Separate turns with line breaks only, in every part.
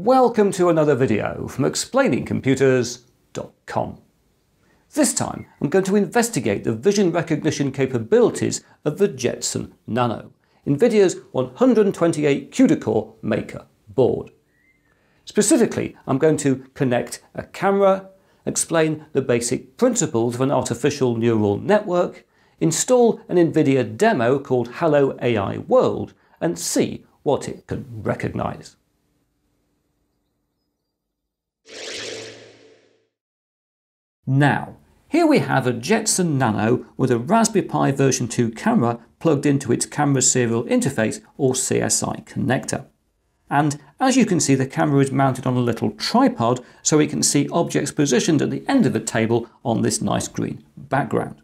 Welcome to another video from explainingcomputers.com. This time I'm going to investigate the vision recognition capabilities of the Jetson Nano, NVIDIA's 128 CUDA-core Maker board. Specifically, I'm going to connect a camera, explain the basic principles of an artificial neural network, install an NVIDIA demo called Hello AI World, and see what it can recognize. Now, here we have a Jetson Nano with a Raspberry Pi version 2 camera plugged into its Camera Serial Interface or CSI connector. And as you can see, the camera is mounted on a little tripod so we can see objects positioned at the end of the table on this nice green background.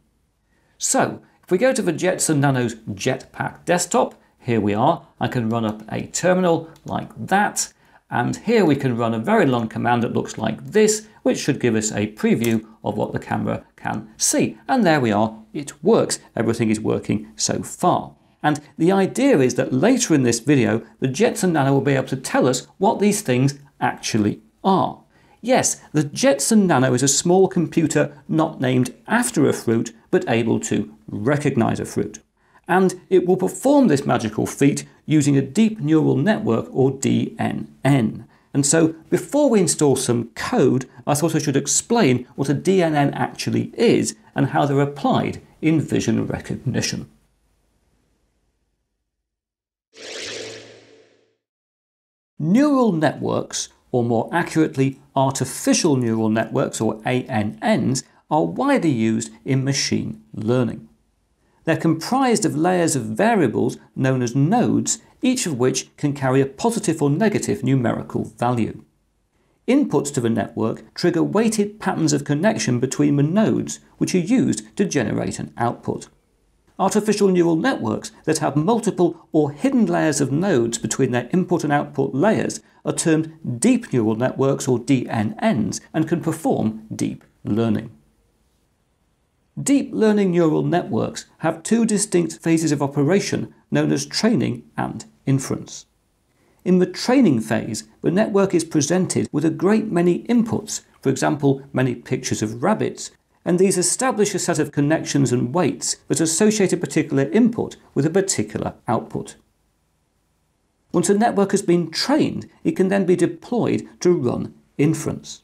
So, if we go to the Jetson Nano's Jetpack desktop, here we are, I can run up a terminal like that, and here we can run a very long command that looks like this, which should give us a preview of what the camera can see. And there we are, it works. Everything is working so far. And the idea is that later in this video, the Jetson Nano will be able to tell us what these things actually are. Yes, the Jetson Nano is a small computer not named after a fruit, but able to recognize a fruit and it will perform this magical feat using a deep neural network or DNN. And so before we install some code, I thought I should explain what a DNN actually is and how they're applied in vision recognition. Neural networks, or more accurately, artificial neural networks or ANNs, are widely used in machine learning. They're comprised of layers of variables known as nodes, each of which can carry a positive or negative numerical value. Inputs to the network trigger weighted patterns of connection between the nodes, which are used to generate an output. Artificial neural networks that have multiple or hidden layers of nodes between their input and output layers are termed deep neural networks or DNNs and can perform deep learning. Deep learning neural networks have two distinct phases of operation known as training and inference. In the training phase, the network is presented with a great many inputs, for example, many pictures of rabbits, and these establish a set of connections and weights that associate a particular input with a particular output. Once a network has been trained, it can then be deployed to run inference.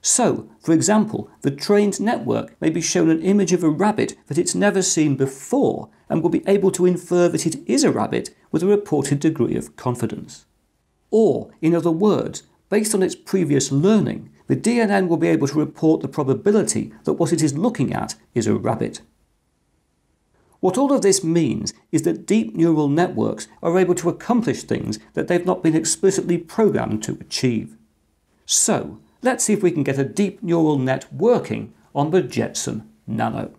So, for example, the trained network may be shown an image of a rabbit that it's never seen before and will be able to infer that it is a rabbit with a reported degree of confidence. Or, in other words, based on its previous learning, the DNN will be able to report the probability that what it is looking at is a rabbit. What all of this means is that deep neural networks are able to accomplish things that they've not been explicitly programmed to achieve. So, Let's see if we can get a deep neural net working on the Jetson Nano.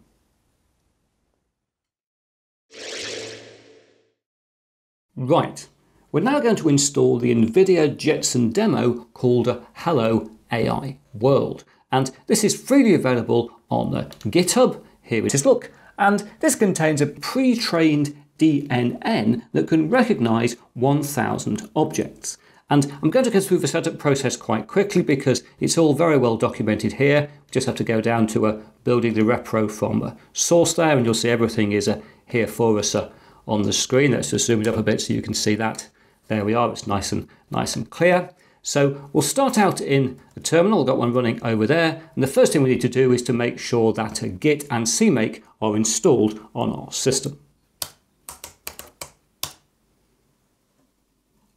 Right, we're now going to install the NVIDIA Jetson demo called Hello AI World. And this is freely available on the GitHub. Here it is, look. And this contains a pre-trained DNN that can recognize 1000 objects. And I'm going to go through the setup process quite quickly because it's all very well documented here. We just have to go down to uh, building the repro from uh, source there and you'll see everything is uh, here for us uh, on the screen. Let's just zoom it up a bit so you can see that. There we are, it's nice and nice and clear. So we'll start out in a terminal, I've got one running over there. And the first thing we need to do is to make sure that uh, Git and CMake are installed on our system.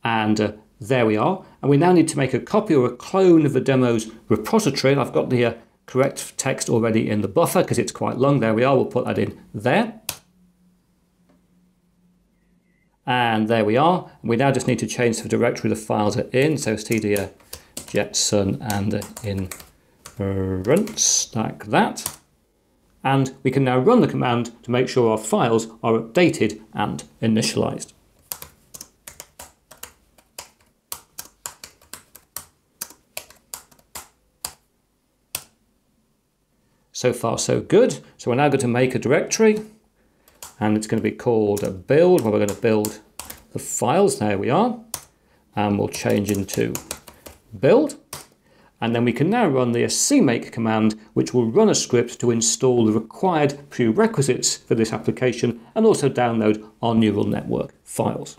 And there we are. And we now need to make a copy or a clone of the demo's repository. And I've got the uh, correct text already in the buffer because it's quite long. There we are. We'll put that in there. And there we are. We now just need to change the directory the files are in. So cd uh, jetson and uh, inference like that. And we can now run the command to make sure our files are updated and initialized. So far so good. So we're now going to make a directory and it's going to be called a build where we're going to build the files. There we are. And we'll change into build, and then we can now run the cmake command, which will run a script to install the required prerequisites for this application and also download our neural network files.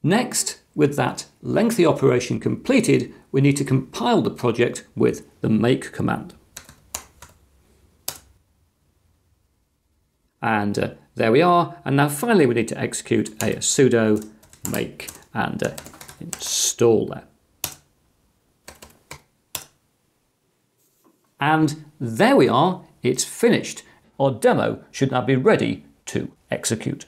Next, with that lengthy operation completed, we need to compile the project with the make command. And uh, there we are. And now finally we need to execute a, sudo make and uh, install there. And there we are, it's finished. Our demo should now be ready to execute.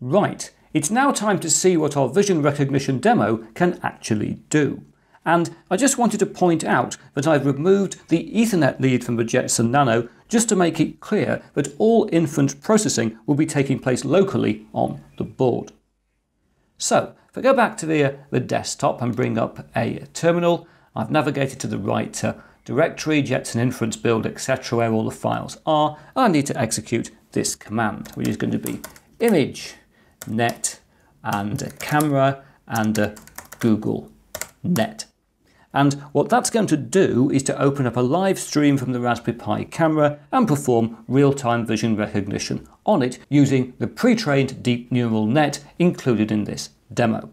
Right, it's now time to see what our vision recognition demo can actually do. And I just wanted to point out that I've removed the Ethernet lead from the Jetson Nano just to make it clear that all inference processing will be taking place locally on the board. So, if I go back to the, uh, the desktop and bring up a terminal, I've navigated to the right uh, directory, Jetson Inference Build, etc., where all the files are. I need to execute this command, which is going to be image net and camera and Google net. And what that's going to do is to open up a live stream from the Raspberry Pi camera and perform real-time vision recognition on it using the pre-trained deep neural net included in this demo.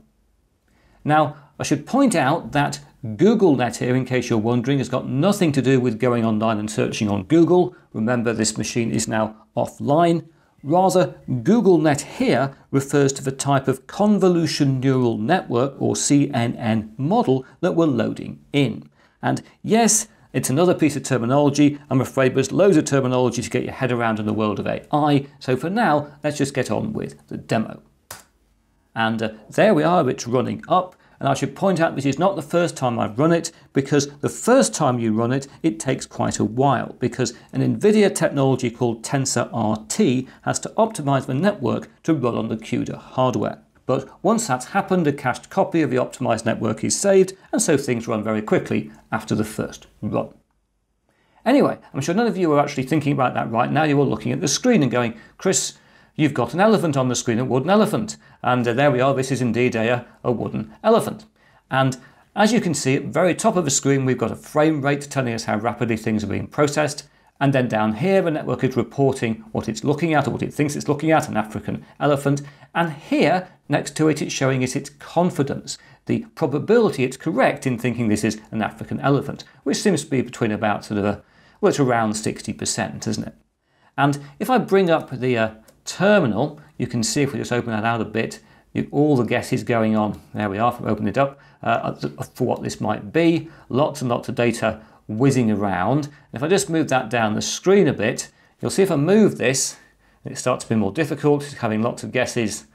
Now, I should point out that Google Net here, in case you're wondering, has got nothing to do with going online and searching on Google. Remember, this machine is now offline. Rather, GoogleNet here refers to the type of convolution neural network, or CNN, model that we're loading in. And yes, it's another piece of terminology. I'm afraid there's loads of terminology to get your head around in the world of AI. So for now, let's just get on with the demo. And uh, there we are, it's running up. And I should point out this is not the first time I've run it because the first time you run it, it takes quite a while because an NVIDIA technology called TensorRT has to optimize the network to run on the CUDA hardware. But once that's happened, a cached copy of the optimized network is saved, and so things run very quickly after the first run. Anyway, I'm sure none of you are actually thinking about that right now. You're all looking at the screen and going, Chris, you've got an elephant on the screen, a wooden elephant. And uh, there we are, this is indeed a, a wooden elephant. And as you can see, at the very top of the screen, we've got a frame rate telling us how rapidly things are being processed. And then down here, the network is reporting what it's looking at or what it thinks it's looking at, an African elephant. And here, next to it, it's showing us its confidence, the probability it's correct in thinking this is an African elephant, which seems to be between about sort of a, well, it's around 60%, isn't it? And if I bring up the, uh, terminal, you can see if we just open that out a bit, you, all the guesses going on. There we are, open it up, uh, for what this might be. Lots and lots of data whizzing around. If I just move that down the screen a bit, you'll see if I move this, it starts to be more difficult, having lots of guesses,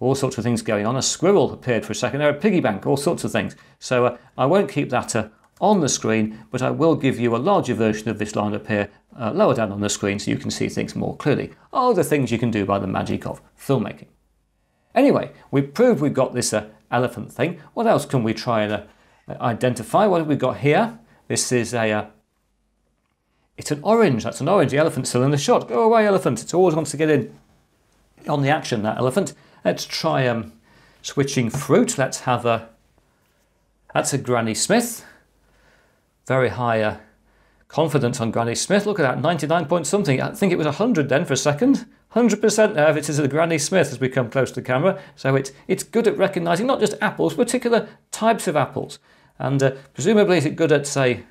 all sorts of things going on. A squirrel appeared for a second there, a piggy bank, all sorts of things. So uh, I won't keep that uh, on the screen, but I will give you a larger version of this line up here uh, lower down on the screen so you can see things more clearly. All the things you can do by the magic of filmmaking. Anyway, we've proved we've got this uh, elephant thing. What else can we try and uh, identify? What have we got here? This is a... Uh, it's an orange. That's an orange. The elephant's still in the shot. Go away, elephant. It always wants to get in on the action, that elephant. Let's try um, switching fruit. Let's have a... That's a Granny Smith very high uh, confidence on Granny Smith. Look at that, 99 point something. I think it was 100 then for a second. 100% now if it is a Granny Smith as we come close to the camera. So it's, it's good at recognising not just apples, particular types of apples. And uh, presumably is it good at, say,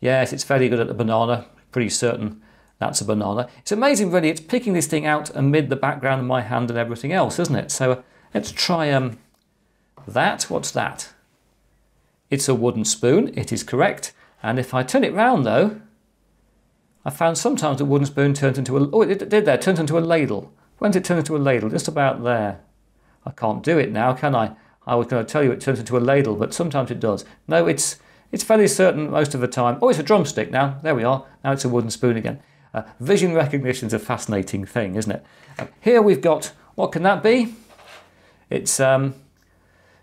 yes, it's fairly good at the banana. Pretty certain that's a banana. It's amazing really, it's picking this thing out amid the background of my hand and everything else, isn't it? So uh, let's try um, that. What's that? It's a wooden spoon, it is correct. And if I turn it round though, I found sometimes the wooden spoon turns into a, oh it did there, turns into a ladle. When did it turn into a ladle? Just about there. I can't do it now, can I? I was going to tell you it turns into a ladle, but sometimes it does. No, it's it's fairly certain most of the time. Oh, it's a drumstick now. There we are. Now it's a wooden spoon again. Uh, vision recognition is a fascinating thing, isn't it? Uh, here we've got, what can that be? It's um,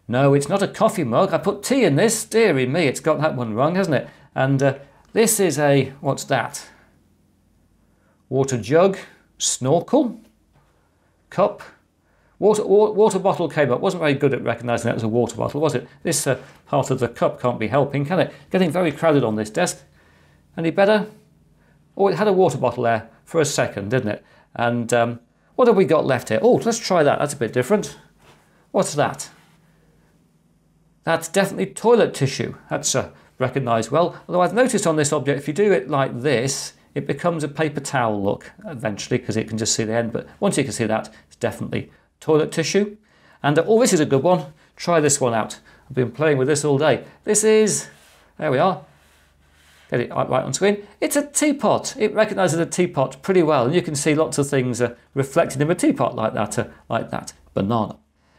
no, it's not a coffee mug. I put tea in this. Deary me, it's got that one wrong, hasn't it? And uh, This is a, what's that? Water jug, snorkel, cup, water, water bottle came up. Wasn't very good at recognising that as a water bottle, was it? This uh, part of the cup can't be helping, can it? Getting very crowded on this desk. Any better? Oh, it had a water bottle there for a second, didn't it? And um, what have we got left here? Oh, let's try that. That's a bit different. What's that? That's definitely toilet tissue. That's uh, recognised well. Although I've noticed on this object, if you do it like this, it becomes a paper towel look eventually because it can just see the end. But once you can see that, it's definitely toilet tissue. And uh, oh, this is a good one. Try this one out. I've been playing with this all day. This is, there we are, get it right on screen. It's a teapot. It recognises a teapot pretty well, and you can see lots of things uh, reflected in a teapot like that, uh, like that banana.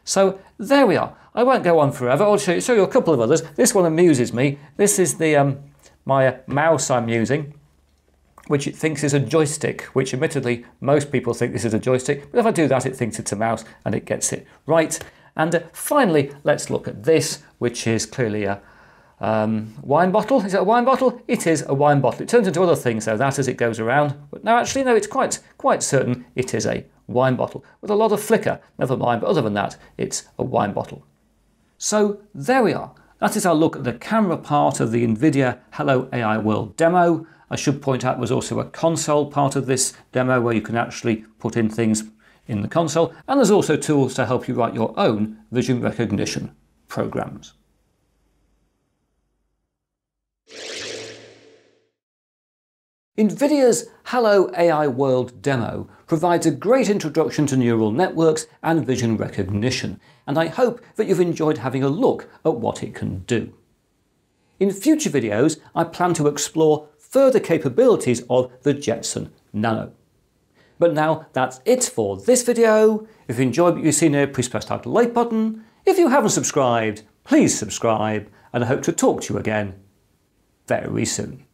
So there we are. I won't go on forever. I'll show you, show you a couple of others. This one amuses me. This is the um, my mouse I'm using, which it thinks is a joystick, which admittedly most people think this is a joystick, but if I do that, it thinks it's a mouse and it gets it right. And uh, finally, let's look at this, which is clearly a um, wine bottle, is it a wine bottle? It is a wine bottle. It turns into other things though, that as it goes around. But no, actually, no, it's quite, quite certain it is a wine bottle with a lot of flicker. Never mind, but other than that, it's a wine bottle. So there we are. That is our look at the camera part of the NVIDIA Hello AI World demo. I should point out there's also a console part of this demo where you can actually put in things in the console. And there's also tools to help you write your own vision recognition programs. NVIDIA's Hello AI World demo provides a great introduction to neural networks and vision recognition, and I hope that you've enjoyed having a look at what it can do. In future videos, I plan to explore further capabilities of the Jetson Nano. But now that's it for this video. If you enjoyed what you've seen here, please press that like button. If you haven't subscribed, please subscribe, and I hope to talk to you again very soon.